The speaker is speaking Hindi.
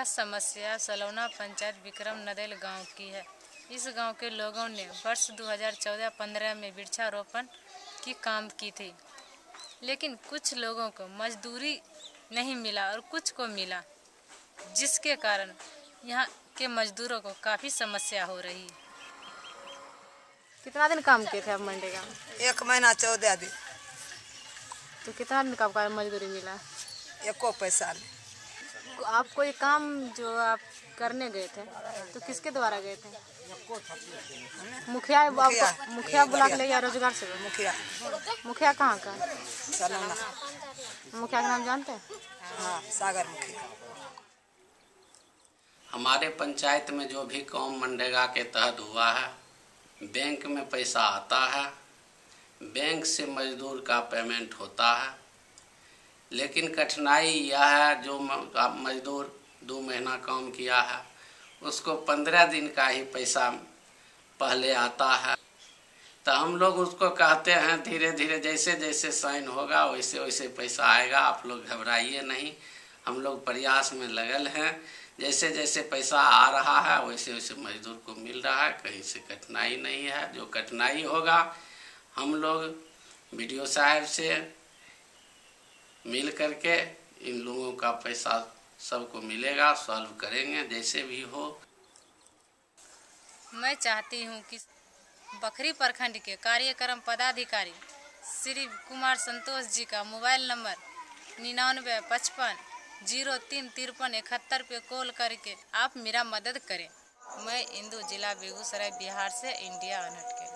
यह समस्या सलौना पंचायत विक्रम नदेल गाँव की है। इस गाँव के लोगों ने वर्ष 2014-15 में वृक्षारोपण की काम की थी। लेकिन कुछ लोगों को मजदूरी नहीं मिला और कुछ को मिला जिसके कारण यहाँ के मजदूरों को काफ़ी समस्या हो रही है। कितना दिन काम किए थे आप मनरेगा में एक महीना चौदह दिन। तो कितना दिन का आपका मजदूरी मिला? एको पैसा नहीं। आप कोई काम जो आप करने गए थे तो किसके द्वारा गए थे? मुखिया मुखिया। आपको- मुखिया बुला के ले गया रोज़गार से? मुखिया। मुखिया कहाँ का? सलोना मुखिया का नाम जानते हैं? हाँ सागर मुखिया। हमारे पंचायत में जो भी काम मनरेगा के तहत हुआ है बैंक में पैसा आता है बैंक से मजदूर का पेमेंट होता है लेकिन कठिनाई यह है, जो मजदूर दो महीना काम किया है, उसको पंद्रह दिन का ही पैसा पहले आता है। तो हम लोग उसको कहते हैं धीरे धीरे जैसे जैसे साइन होगा, वैसे वैसे पैसा आएगा, आप लोग घबराइए नहीं। हम लोग प्रयास में लगल हैं। जैसे जैसे पैसा आ रहा है, वैसे वैसे मजदूर को मिल रहा है, कहीं से कठिनाई नहीं है। जो कठिनाई होगा, हम लोग वीडियो साहब से मिल करके इन लोगों का पैसा सबको मिलेगा सॉल्व करेंगे, जैसे भी हो। मैं चाहती हूँ कि बखरी प्रखंड के कार्यक्रम पदाधिकारी श्री कुमार संतोष जी का मोबाइल नंबर निन्यानवे पचपन ज़ीरो तीन तिरपन इकहत्तर पे कॉल करके आप मेरा मदद करें। मैं इंदू जिला बेगूसराय बिहार से इंडिया अनहट के।